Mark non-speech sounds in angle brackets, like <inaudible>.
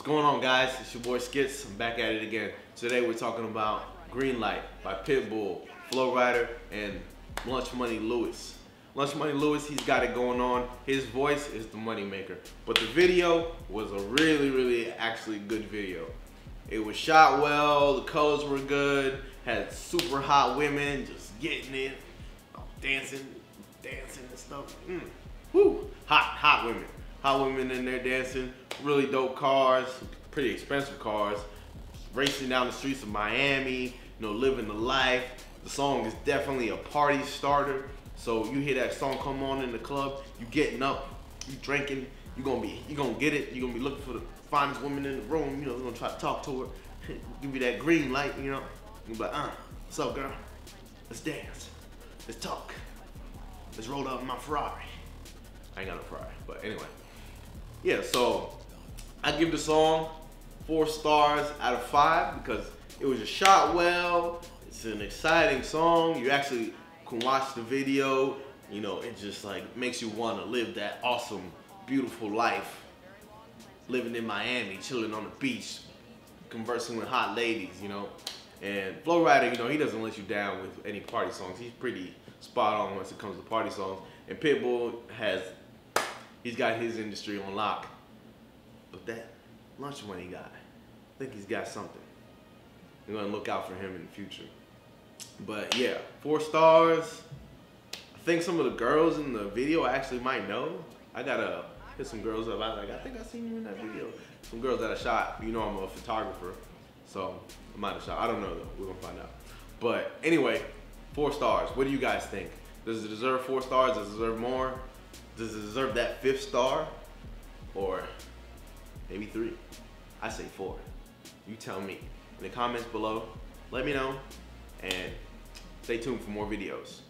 What's going on guys? It's your boy Skits. I'm back at it again. Today we're talking about Green Light by Pitbull, Flo Rida, and Lunch Money Lewis. Lunch Money Lewis, he's got it going on. His voice is the money maker. But the video was a really, really actually good video. It was shot well, the colors were good, had super hot women just getting it, dancing, dancing and stuff. Mm. Woo! Hot, hot women. Hot women in there dancing, really dope cars, pretty expensive cars, racing down the streets of Miami, you know, living the life. The song is definitely a party starter. So you hear that song come on in the club, you getting up, you drinking, you gonna be, you gonna get it. You gonna be looking for the finest woman in the room. You know, you gonna try to talk to her, <laughs> give you that green light. You know, you be like, uh, what's up, girl? Let's dance, let's talk, let's roll up my Ferrari. I ain't got no Ferrari, but anyway yeah, so I give the song four stars out of five because it was shot well. It's an exciting song. You actually can watch the video. You know, it just like makes you want to live that awesome, beautiful life. Living in Miami, chilling on the beach, conversing with hot ladies, you know. And Flo Rida, you know, he doesn't let you down with any party songs. He's pretty spot on once it comes to party songs. And Pitbull has he's got his industry on lock. But that lunch money guy, I think he's got something. I'm gonna look out for him in the future. But yeah, four stars. I think some of the girls in the video actually might know. I gotta hit some girls up. I like, I think I seen you in that video. Some girls that I shot. You know I'm a photographer, so I might have shot. I don't know though. We're gonna find out. But anyway, four stars. What do you guys think? Does it deserve four stars? Does it deserve more? Does it deserve that fifth star? Or maybe three? I say four. You tell me. In the comments below, let me know. And stay tuned for more videos.